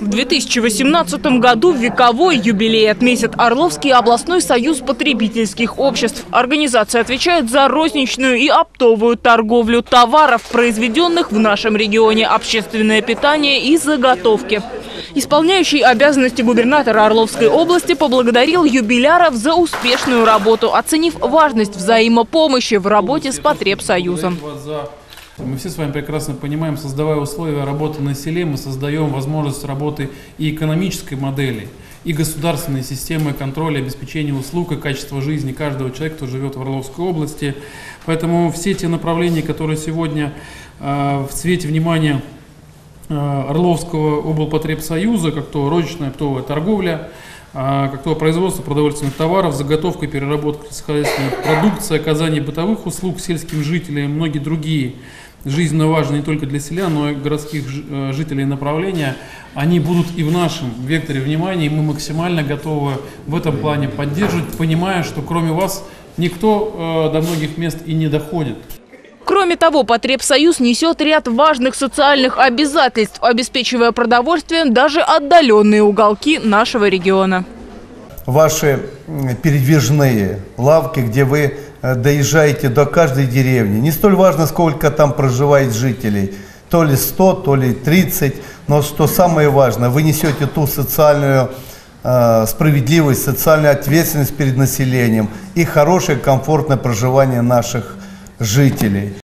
В 2018 году вековой юбилей отметит Орловский областной союз потребительских обществ. Организация отвечает за розничную и оптовую торговлю товаров, произведенных в нашем регионе, общественное питание и заготовки. Исполняющий обязанности губернатора Орловской области поблагодарил юбиляров за успешную работу, оценив важность взаимопомощи в работе с потребсоюзом. Мы все с вами прекрасно понимаем, создавая условия работы на селе, мы создаем возможность работы и экономической модели, и государственной системы контроля, обеспечения услуг и качества жизни каждого человека, кто живет в Орловской области. Поэтому все те направления, которые сегодня э, в свете внимания э, Орловского облпотребсоюза, как то розничная оптовая торговля, э, как то производство продовольственных товаров, заготовка и переработка сельскохозяйственной продукции, оказание бытовых услуг сельским жителям и многие другие жизненно важны не только для селян, но и городских э, жителей направления, они будут и в нашем векторе внимания, и мы максимально готовы в этом плане поддерживать, понимая, что кроме вас никто э, до многих мест и не доходит. Кроме того, Потребсоюз несет ряд важных социальных обязательств, обеспечивая продовольствием даже отдаленные уголки нашего региона. Ваши передвижные лавки, где вы доезжаете до каждой деревни. Не столь важно, сколько там проживает жителей, то ли 100, то ли 30, но что самое важное, вы несете ту социальную э, справедливость, социальную ответственность перед населением и хорошее, комфортное проживание наших жителей.